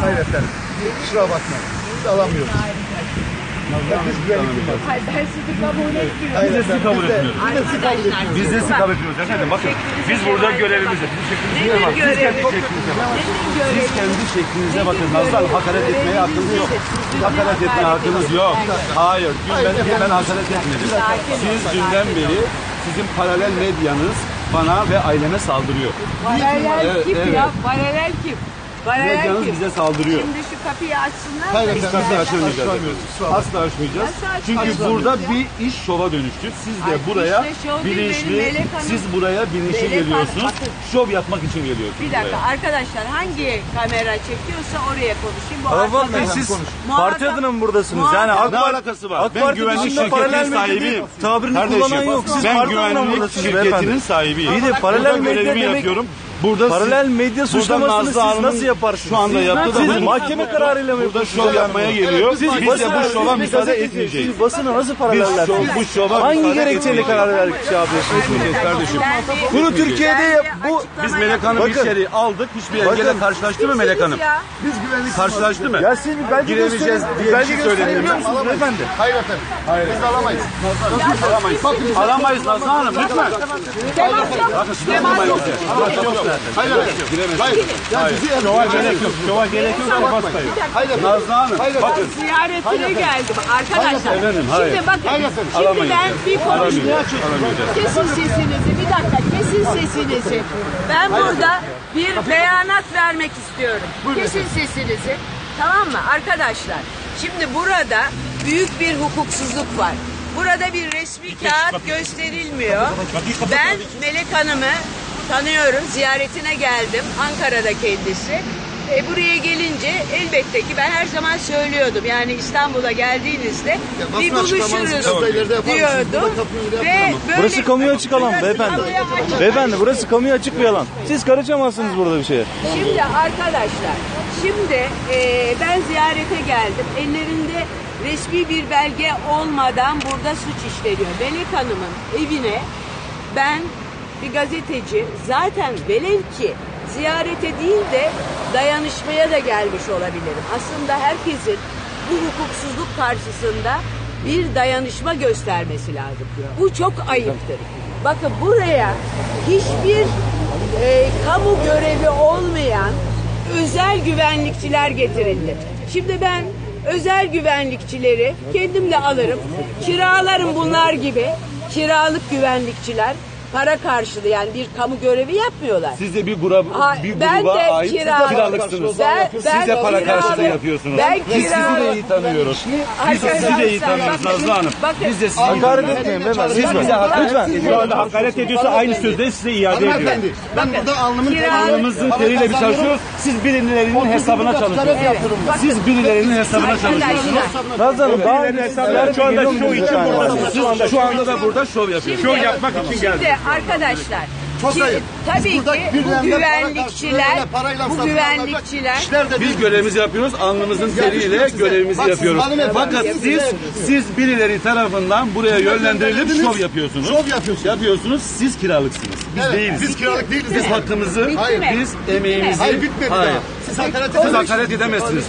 Hayretten. Kusura bakmayın. Biz alamıyoruz. Biz güvenlik firması. Hayır, ben sizi kabul etmiyorum. Hayır, Biz de sizi kabul etmiyoruz. Biz de sizi kabul etmiyoruz. Biz de sizi kabul ediyoruz efendim. Bakın biz burada görevimizi, bizim şeklimizi Nedir yapalım. Siz kendi şeklinize bakın. Nedir? Siz kendi şeklinize bakın. Nazlı Hanım hakaret etmeye hakkınız yok. Hakaret etmeye hakkınız yok. Hayır. Dün ben, ben hakaret etmedim. Siz dünden beri sizin paralel medyanız bana ve aileme saldırıyor. Paralel Evet, kim evet. ya? Paralel kim? Paralel Medyanız kim? bize saldırıyor. Şimdi şu kapıyı açsınlar. Hayır da efendim. Asla bakmayın. Asla açmayacağız. Açmayacağız? Çünkü burada bir iş şova dönüştü. Siz de Ay, buraya işte bilinçli, siz buraya bilinçli geliyorsunuz. bakın. Şov yapmak için geliyorsunuz Bir dakika buraya. arkadaşlar hangi kamera çekiyorsa oraya konuşayım. Bu arkadaş- Bey siz Muhatap- parti adına mı buradasınız? Yani AK Ne alakası var? AK Ben güvenlik şirketinin sahibiyim. Tabirini kullanan yok. Siz ben parti adına mı güvenlik şirketinin sahibiyim. İyi de paralel medya demek- yapıyorum. Burada Paralel siz- medya suçlamasını siz Hanım'ın nasıl yaparsınız? Şu anda Siz- yaptığı da siz mahkeme kararıyla mı Burada şov yapmaya geliyor. Biz de bu şova siz bir müsaade etmeyeceğiz. Siz basına nasıl Biz paraleller? şov, bu şova Hangi gerekçeyle karar ver şey yapıyorsunuz? Etmeyeceğiz kardeşim. Bir- Bunu Türkiye'de yap, bir bu Biz Melek Hanım Bakın. içeri aldık. Hiçbir engelle karşılaştı mı Melek Hanım? Biz güvenlik Karşılaştı mı? ya siz bir belge Giremeyeceğiz diye bir şey söyledim. musunuz beyefendi? Hayır efendim. Biz alamayız. Aramayız. Aramayız Nazlı Hanım lütfen. Temas yok. Bakın siz Temas yok. Yok yok. Hayır efendim. Giremezsiniz. Yani bizi Şova gerek yok. Şova gerek yok. Bir dakika. Hayır. Nazlı Hanım bakın. Ziyaretine geldim arkadaşlar. efendim, hayır. Şimdi bakın. Hayır. Şimdi ben bir. Alamayacağız. Kesin sesinizi bir dakika kesin sesinizi. Ben burada bir beyanat vermek istiyorum. Kesin sesinizi. Tamam mı arkadaşlar? Şimdi burada büyük bir hukuksuzluk var. Burada bir resmi kağıt gösterilmiyor. Ben Melek Hanım'ı tanıyorum. Ziyaretine geldim. Ankara'da kendisi. E, buraya gelince elbette ki ben her zaman söylüyordum. Yani İstanbul'a geldiğinizde basın bir açıklamanızı buluşuruz diyordum. Burada Ve böyle Burası kamuya açık alan Burası beyefendi. kamuya açık. Beyefendi burası kamuya açık bir alan. Siz karışamazsınız burada bir şeye. Şimdi arkadaşlar, şimdi e, ben ziyarete geldim. Ellerinde resmi bir belge olmadan burada suç işleniyor. Melek Hanım'ın evine ben bir gazeteci zaten velev ki ziyarete değil de dayanışmaya da gelmiş olabilirim. Aslında herkesin bu hukuksuzluk karşısında bir dayanışma göstermesi lazım. Bu çok ayıptır. Bakın buraya hiçbir e, kamu görevi olmayan özel güvenlikçiler getirildi. Şimdi ben özel güvenlikçileri kendim de alırım. Kiralarım bunlar gibi. Kiralık güvenlikçiler para karşılığı yani bir kamu görevi yapmıyorlar. Siz de bir gruba, Ha, bir ben gruba de ait kira- kiralıksınız. Ben- ben Siz de para kiralık- karşılığı yapıyorsunuz. Ben Biz sizi de iyi tanıyoruz. Biz de sizi de iyi tanıyoruz Nazlı Hanım. bakın. Biz de sizi iyi Hakaret etmeyin. Siz bize hakaret Lütfen. Şu anda hakaret ediyorsa aynı sözde size iade ediyor. Ben burada alnımın Alnımızın teriyle bir çalışıyoruz. Siz birilerinin hesabına çalışıyorsunuz. Siz birilerinin hesabına çalışıyorsunuz. Nazlı Hanım daha Birilerinin hesabına şu anda şov için buradasınız. Şu anda, şu anda da burada şov yapıyorsunuz. Şov yapmak için geldik. Arkadaşlar Çok ki- ayıp. tabii ki bu güvenlikçiler parayla bu güvenlikçiler de Biz görevimizi yapıyoruz. Alnımızın teriyle görevimizi Bak siz yapıyoruz. Fakat siz siz siz birileri tarafından buraya yönlendirilip Yönlendirildiniz. şov yapıyorsunuz. Şov yapıyorsunuz. Yapıyorsunuz. Siz kiralıksınız. Biz Evet, değiliz. Biz kiralık değiliz. Biz hakkımızı, Bitti Hayır, mi? biz emeğimizi... Hayır bitmedi Hayır. daha. Siz hakaret Siz edemezsiniz. hakaret edemezsiniz.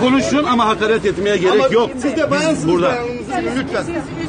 Konuşun ama hakaret etmeye gerek Ama yok. Siz de bayansınız burada. Bayanınızı lütfen.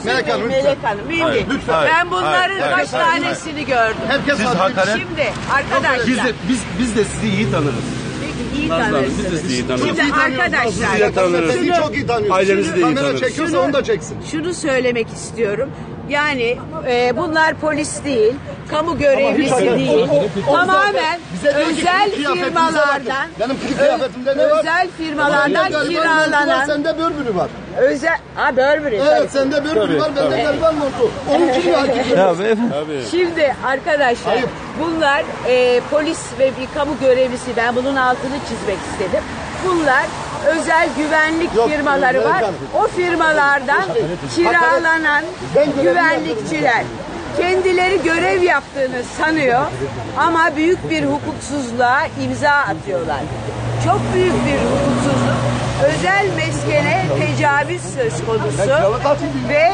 Melek Hanım lütfen. Melek Hanım, mühim değil. lütfen. Hayır, Ben bunların hayır, kaç hayır, tanesini gördüm. Herkes Siz haklı. hakaret- Şimdi arkadaşlar, Biz de, biz, biz de sizi iyi tanırız. peki iyi Nazlı Hanım, biz de tanırsınız. sizi iyi tanırız. Şimdi arkadaşlar, Sizi de tanırız. Sizi çok iyi tanıyoruz. Ailenizi de iyi Kamera tanırız. çekiyorsa onu da çeksin. şunu söylemek istiyorum. Yani e, bunlar polis değil, kamu görevlisi değil. Tamamen Bize diyor ki, özel firmalardan, bakın. Benim kılık kıyafetimde ne var? özel firmalardan Bende gariban montu var, kiralanan, Sende börbürü var. özel, ha Burberry. tabii. Evet sende börbürü var, bende gariban montu. Onun için mi hak ediyorsun? Ya beyefendi. Şimdi arkadaşlar Ayıp. bunlar e, polis ve bir kamu görevlisi ben bunun altını çizmek istedim. Bunlar özel güvenlik Yok, firmaları var. O firmalardan kiralanan güvenlikçiler kendileri görev yaptığını sanıyor ama büyük bir hukuksuzluğa imza atıyorlar. Çok büyük bir hukuksuzluk. Özel meskene tecavüz söz konusu ve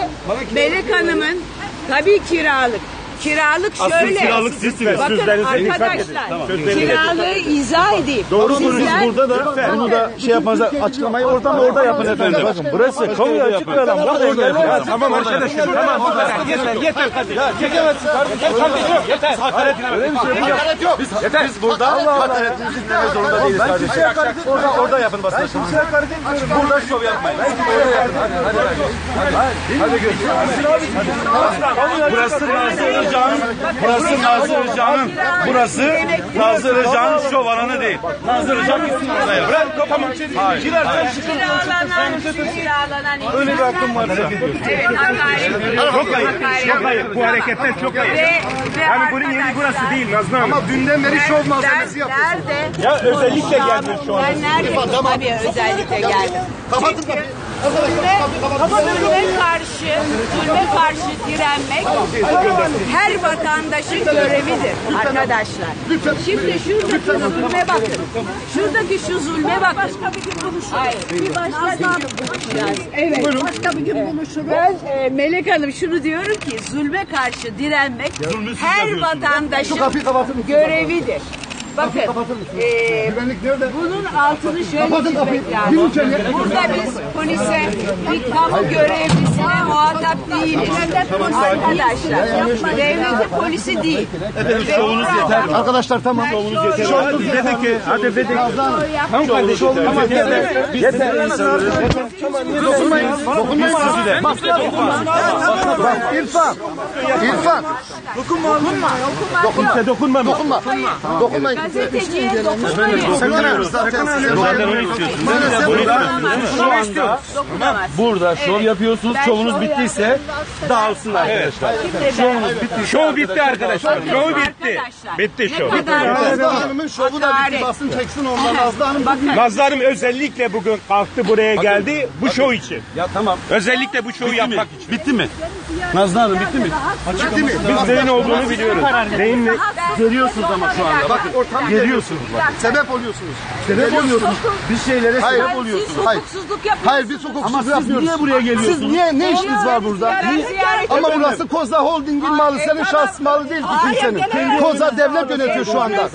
Melek Hanım'ın tabii kiralık Kiralık Asıl şöyle. kiralık sizsiniz. Bakın Sözlerinize dikkat edin. arkadaşlar Tamam, sözlerinize kiralığı izah edeyim. Doğru Sizler- Burada da bunu da şey yapmanıza açıklamayı oradan orada yapın efendim. Bakın burası kamuya açık bir alan. Burada Tamam arkadaşlar. Tamam bu kadar. Yeter yeter kardeşim. Çekemezsin kardeşim. Kardeşim yeter. Hakaret Öyle bir şey yok. Hakaret yok. Biz, biz burada hakaretimizi dinlemek zorunda değiliz kardeşim. Orada, orada yapın basın. Ben kimseye hakaret etmiyorum. Burada şov yapmayın. Ben kimseye hakaret görüşürüz. Burası Nazlı Ilıcan'ın, burası Nazlı Ilıcan'ın şov alanı değil. Nazlı Ilıcan gitsin oraya. Bırak tamam. Hayır. Girersen çıkın. Kiralanan, kiralanan Öyle bir hakkım var. Evet, hakaret. Çok ayıp. Çok ayıp. Bu hareketler çok ayıp. Yani bunun yeri burası değil Nazlı Hanım. Ama dünden beri şov malzemesi yapıyorsun. nerede? Ya özellikle geldim şu an. Ben nerede? Tabii özellikle geldim. Kapatın kapıyı. zulme, zulme karşı, zulme karşı direnmek her vatandaşın görevidir arkadaşlar. Şimdi şuradaki zulme bakın. Şuradaki şu zulme bakın. Başka bir gün buluşuruz. Bir başka bir gün buluşacağız. Evet. Başka bir gün buluşuruz. Ben e, Melek Hanım şunu diyorum ki zulme karşı direnmek her vatandaşın görevidir. Bakın, e, Güvenlik nerede? bunun altını şöyle Kapatın kapıyı. çizmek lazım. Girin içeriye. Burada biz polise, bir kamu görevlisine muhatap değiliz. Arkadaşlar, devletin polisi değil. Efendim şovunuz yeter. Arkadaşlar tamam. Hadi dedi ki, hadi dedi ki. Tamam kardeşim. Tamam yeter. Yeter Dokunmayın. Dokunmayın. Bak. Bak İrfan. İrfan. Dokunma. Dokunma. Kimse dokunma? Dokunma. Dokunmayın. Gazeteciye dokunmayın. Sakın zaten size. Zaten onu istiyorsunuz. Maalesef Dokunamaz. Dokunamaz. Burada şov yapıyorsunuz. Şovunuz şov bittiyse dağılsın arkadaşlar. Şovunuz bitti. Şov bitti arkadaşlar. Şov bitti. Bitti şov. Nazlı Hanım'ın şovu da bir basın çeksin ondan Nazlı Hanım. Nazlı Hanım özellikle bugün kalktı buraya geldi bu show için. Ya tamam. Özellikle bu şovu Bitti mi? yapmak için. Bitti mi? Nazlı Hanım bitti mi? Bitti mi? Biz neyin olduğunu biliyoruz. Neyin ne? Geliyorsunuz ama şu anda. Bakın ortam Geliyorsunuz bak. Sebep oluyorsunuz. Sebep oluyorsunuz. Bir şeylere Hayır. sebep Siz oluyorsunuz. Hayır. hukuksuzluk yapıyorsunuz. Hayır biz hukuksuz Ama siz yapmıyoruz. niye buraya geliyorsunuz? Siz niye ne işiniz var burada? Ama burası Koza Holding'in malı, senin şahs malı değil ki kimsenin. Koza devlet yönetiyor şu anda.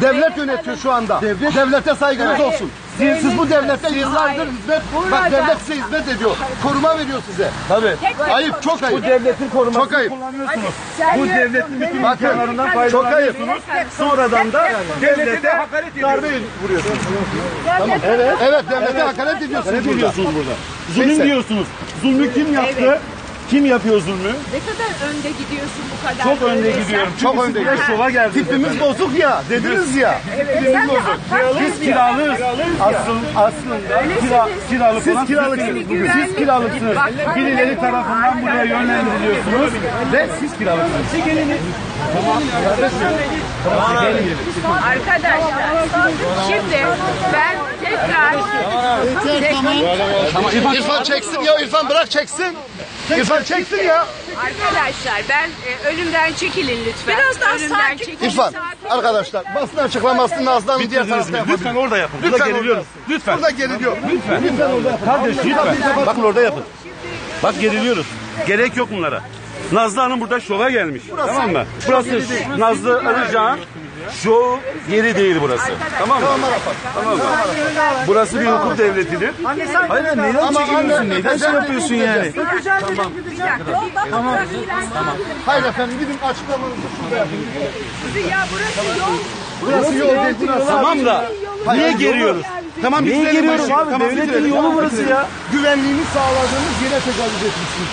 Devlet yönetiyor şu anda. Devlete saygınız olsun. Siz, siz bu devlete yıllardır hizmet, bak devlet size hizmet ediyor. Koruma veriyor size. Tabii. Ayıp, çok ayıp. Devletin korumasını Çok ayıp. kullanıyorsunuz. Bu devletin bütün Bakın, imkanlarından çok ayıp. faydalanıyorsunuz. Sonradan da devlete darbe vuruyorsunuz. Evet, devlete hakaret ediyorsunuz Ne burada. diyorsunuz burada? Zulüm diyorsunuz. Zulmü kim yaptı? Evet. Kim yapıyor zulmü? Ne kadar önde gidiyorsun bu kadar. Çok önde böyle gidiyorum. sen- Çok önde Biraz şova geldi. Tipimiz bozuk ya, dediniz ya. Tipimiz bozuk. Biz kiralıyız. Asıl, aslında kira, kiralık Siz sizsiniz. bugün. Siz kiralısınız. Birileri tarafından buraya yönlendiriliyorsunuz ve siz kiralısınız. Arkadaşlar şimdi ben tekrar tekrar İrfan çeksin ya, İrfan bırak çeksin. İrfan çeksin ya. arkadaşlar ben e, ölümden çekilin lütfen. Biraz daha önümden çekilin. İrfan, arkadaşlar basın açıklamasını Nazlı Hanım diğer Bitirdiniz mi? tarafta yapabilir. Lütfen orada yapın. Lütfen Burada geriliyoruz. orada. Lütfen. Burada geriliyor. Lütfen. Lütfen orada yapın. Kardeş lütfen. Bakın orada yapın. Bak geriliyoruz. Gerek yok bunlara. Nazlı Hanım burada şova gelmiş. tamam mı? Burası Nazlı Arıcan şov yeri değil burası. Tamam mı? Tamam mı? Burası bir hukuk devletidir. Hayır çekiniyorsun? anne- Neyden şey yapıyorsun yani? Hayır efendim gidin açıklamanızı şurada yapın. Ya burası yol. Burası yol değil burası. Tamam da niye geriyoruz? Tamam Niye bitirelim geliyoruz işi. abi? Tamam, Devletin bitirelim. yolu burası ya. Güvenliğini sağladığınız yere tecavüz etmişsiniz.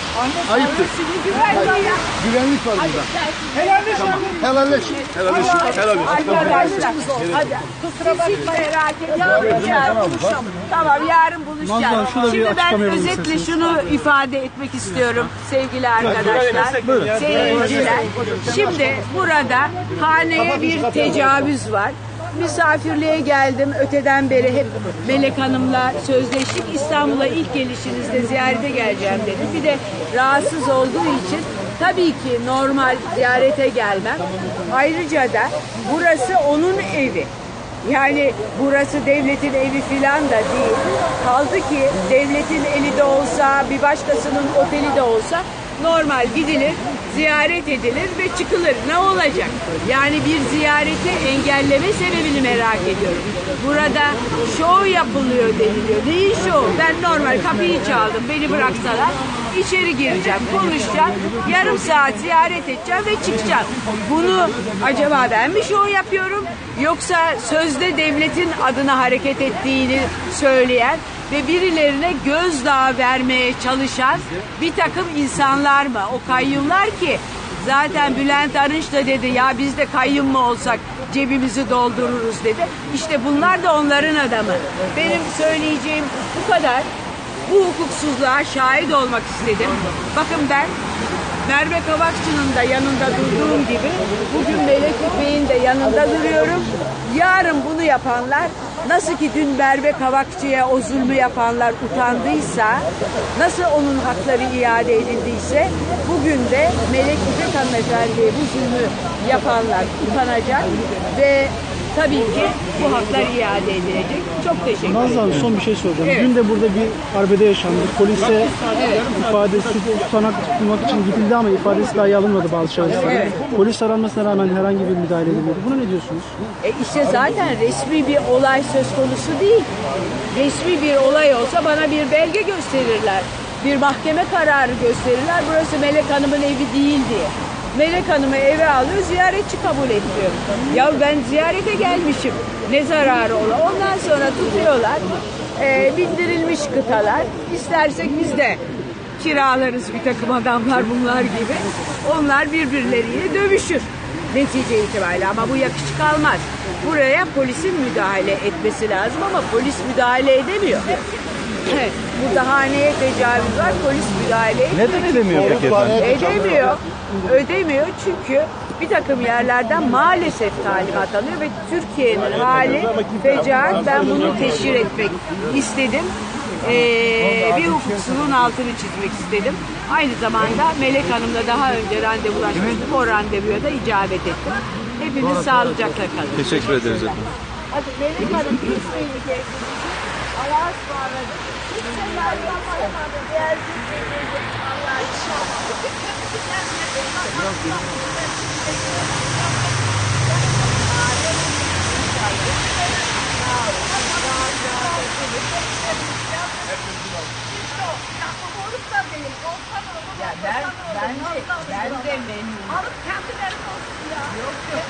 Ayıptır. Güvenlik var burada. Helalleş. Helal olsun. Helal olsun. Arkadaşlar hadi kusura bakma merak etmeyin. Yarın buluşalım. Tamam yarın buluşacağız. Şimdi ben özetle şunu ifade etmek istiyorum sevgili arkadaşlar, seyirciler. Şimdi burada haneye bir tecavüz var. Misafirliğe geldim. Öteden beri hep Melek Hanım'la sözleştik. İstanbul'a ilk gelişinizde ziyarete geleceğim dedim. Bir de rahatsız olduğu için tabii ki normal ziyarete gelmem. Ayrıca da burası onun evi. Yani burası devletin evi filan da değil. Kaldı ki devletin eli de olsa, bir başkasının oteli de olsa normal gidilir, ziyaret edilir ve çıkılır. Ne olacak? Yani bir ziyareti engelleme sebebini merak ediyorum. Burada şov yapılıyor deniliyor. Neyin şovu? Ben normal kapıyı çaldım, beni bıraksalar içeri gireceğim, konuşacağım, yarım saat ziyaret edeceğim ve çıkacağım. Bunu acaba ben mi şov yapıyorum yoksa sözde devletin adına hareket ettiğini söyleyen ve birilerine gözdağı vermeye çalışan bir takım insanlar mı? O kayyumlar ki zaten Bülent Arınç da dedi ya biz de kayyum mu olsak cebimizi doldururuz dedi. İşte bunlar da onların adamı. Benim söyleyeceğim bu kadar. Bu hukuksuzluğa şahit olmak istedim. Bakın ben Merve Kavakçı'nın da yanında durduğum gibi bugün Melek Bey'in de yanında duruyorum. Yarın bunu yapanlar nasıl ki dün Merve Kavakçı'ya o zulmü yapanlar utandıysa, nasıl onun hakları iade edildiyse bugün de Melek İpek Hanımefendi'ye bu zulmü yapanlar utanacak ve tabii ki bu haklar iade edilecek. Çok teşekkür ederim. Nazlı abi son bir şey soracağım. Evet. Dün de burada bir arbede yaşandı. Polise ifadesi tutanak tutmak için gidildi ama ifadesi dahi alınmadı bazı şahısların. Evet. Polis aranmasına rağmen herhangi bir müdahale edilmedi. Buna ne diyorsunuz? E işte zaten resmi bir olay söz konusu değil. Resmi bir olay olsa bana bir belge gösterirler. Bir mahkeme kararı gösterirler. Burası Melek Hanım'ın evi değil diye. Melek Hanım'ı eve alıyor, ziyaretçi kabul etmiyor. Ya ben ziyarete gelmişim. Ne zararı ola? Ondan sonra tutuyorlar. E, bindirilmiş kıtalar. İstersek biz de kiralarız bir takım adamlar bunlar gibi. Onlar birbirleriyle dövüşür netice itibariyle ama bu yakışık almaz. Buraya polisin müdahale etmesi lazım ama polis müdahale edemiyor. Evet, burada haneye tecavüz var, polis müdahale etmiyor. Neden edemiyor peki efendim? Ödemiyor. Ödemiyor çünkü bir takım yerlerden maalesef talimat alıyor ve Türkiye'nin hali fecaat. Ben bunu teşhir etmek istedim. Ee, bir hukuksuzluğun altını çizmek istedim. Aynı zamanda Melek Hanım'la daha önce randevulaşmıştım. O randevuya da icabet ettim. Hepimiz sağlıcakla kalın. Teşekkür ederiz efendim. Hadi Melek Hanım gitmeyin kendinizi. Allah'a ısmarladık. Kimseler yapamadı. Diğer günlerinde Allah'a inşallah. Ya ben, ben de, ben de memnunum. Alıp kendileri olsun ya. Yok yok.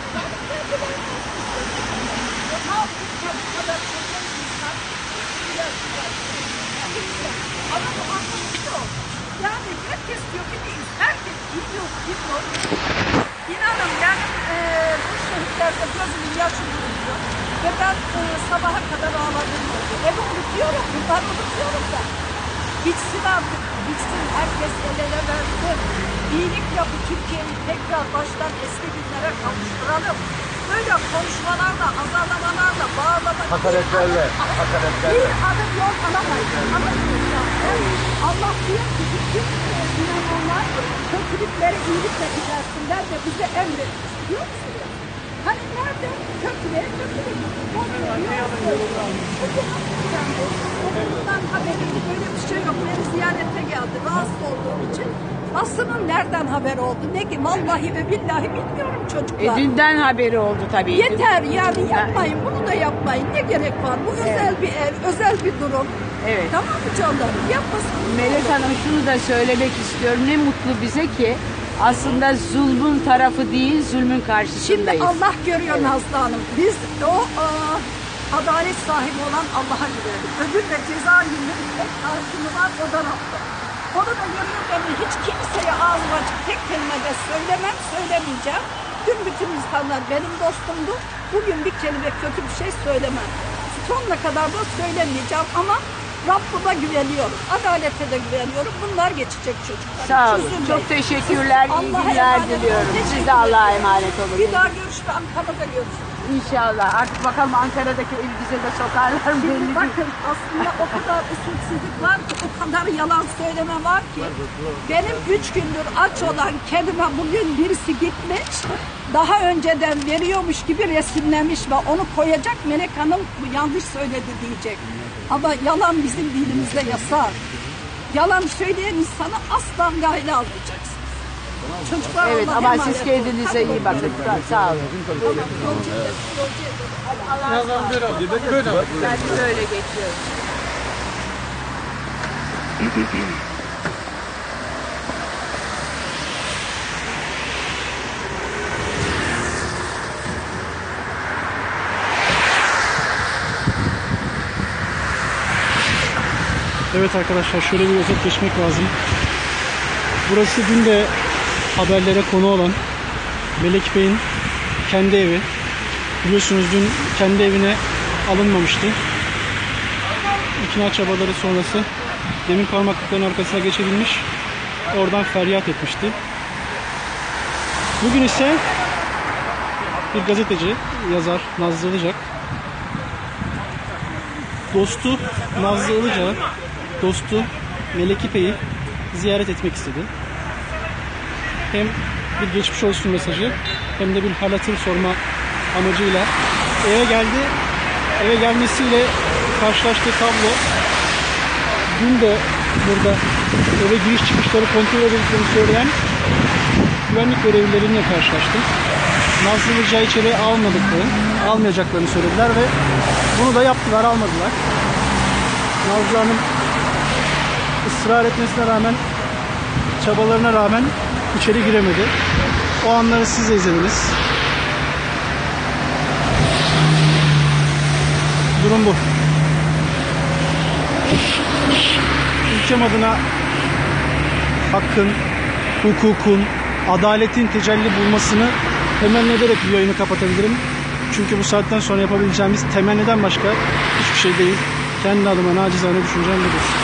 Ama bu anlamıyor. Yani herkes diyor ki değil. Herkes gidiyor, gidiyor. İnanın ben e, bu şehitlerde gözümün yaşı duruyor. Ve ben e, sabaha kadar ağladım. Evi unutuyorum, bunları unutuyorum da. Bitsin artık, bitsin. Herkes el ele versin. İyilikle bu Türkiye'yi tekrar baştan eski günlere kavuşturalım. Böyle konuşmalarla, azarlamalarla, bağlamalarla... Hakaretlerle, hakaretlerle. Bir adım yol alamayız. Anladınız mı? Allah diyor ki bütün inananlar kötülükleri iyilikle gidersinler ve bize emretmiş. Biliyor musunuz? Hani nerede? Kötülüğe kötülük. Bundan haberimiz böyle bir şey yok. Beni ziyarete geldi. Rahatsız olduğum için. Basının nereden haber oldu? Ne ki? Vallahi ve billahi bilmiyorum çocuklar. E, dünden haberi oldu tabii. Yeter yani yapmayın bunu da yapmayın. Ne gerek var? Bu özel bir ev, özel bir durum. Evet. Tamam mı canlarım? Yapmasın. Melek Hanım şunu da söylemek istiyorum. Ne mutlu bize ki aslında zulmün tarafı değil, zulmün Şimdi karşısındayız. Allah görüyor Nazlı Hanım. Biz o e, adalet sahibi olan Allah'a güvenelim. Ödül ve ceza günü tek var o da Rabbi. Onu da görüyor beni. Hiç kimseye ağzım açık tek kelime de söylemem, söylemeyeceğim. Dün bütün insanlar benim dostumdu. Bugün bir kelime kötü bir şey söylemem. Sonuna kadar da söylemeyeceğim ama Rabbime güveniyorum. Adalete de güveniyorum. Bunlar geçecek çocuklar. Sağ olun. Çözülmeyin. Çok teşekkürler. İyi Allah'a günler diliyorum. Siz de Allah'a emanet olun. Bir daha görüşme Ankara'da görüşürüz. İnşallah. Artık bakalım Ankara'daki evi bize de sokarlar mı belli Şimdi değil. bakın aslında o kadar usulsüzlük var ki, o kadar yalan söyleme var ki. Benim üç gündür aç olan kedime bugün birisi gitmiş, daha önceden veriyormuş gibi resimlemiş ve onu koyacak Melek Hanım bu yanlış söyledi diyecek. Ama yalan bizim dilimizde yasak. Yalan söyleyen insanı asla gayri almayacaksınız. Çocuklar Evet ama siz kendinize iyi bakın. Sağ olun. Ben de böyle geçiyorum. Evet arkadaşlar şöyle bir özet geçmek lazım. Burası dün de haberlere konu olan Melek Bey'in kendi evi. Biliyorsunuz dün kendi evine alınmamıştı. İkna çabaları sonrası demir parmaklıkların arkasına geçebilmiş. Oradan feryat etmişti. Bugün ise bir gazeteci, yazar Nazlı Ilıcak dostu Nazlı Ilıca, dostu Melek İpek'i ziyaret etmek istedi. Hem bir geçmiş olsun mesajı hem de bir hal hatır sorma amacıyla eve geldi. Eve gelmesiyle karşılaştığı tablo dün de burada eve giriş çıkışları kontrol edildiklerini söyleyen güvenlik görevlileriyle karşılaştım. Nazlı Ilıca'yı içeri almadıklarını, almayacaklarını söylediler ve bunu da yaptılar, almadılar. Nazlı Hanım ısrar etmesine rağmen, çabalarına rağmen içeri giremedi. O anları siz de izlediniz. Durum bu. Ülkem adına hakkın, hukukun, adaletin tecelli bulmasını temenni ederek bu yayını kapatabilirim. Çünkü bu saatten sonra yapabileceğimiz temenniden başka hiçbir şey değil. Kendi adıma nacizane düşüncem budur.